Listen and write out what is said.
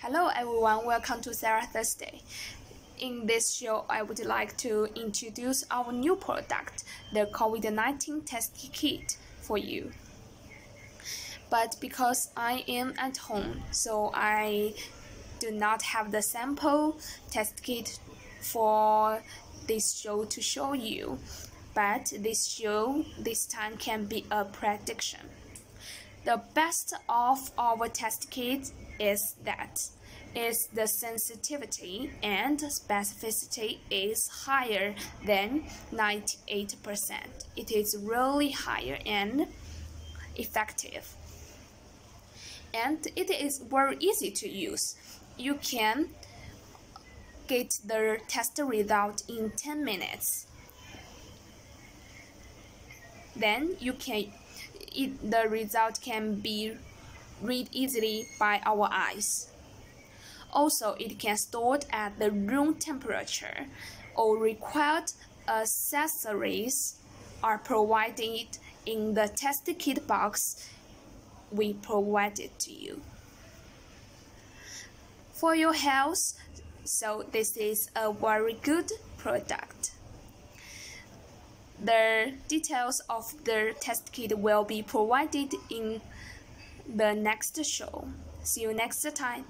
Hello everyone, welcome to Sara Thursday. In this show, I would like to introduce our new product, the COVID 19 test kit for you. But because I am at home, so I do not have the sample test kit for this show to show you. But this show this time can be a prediction. The best of our test kit is that is the sensitivity and specificity is higher than 98%. It is really higher and effective. And it is very easy to use. You can get the test result in 10 minutes. Then you can it, the result can be read easily by our eyes. Also, it can stored at the room temperature or required accessories are provided in the test kit box we provided to you. For your health, so this is a very good product. The details of the test kit will be provided in the next show. See you next time.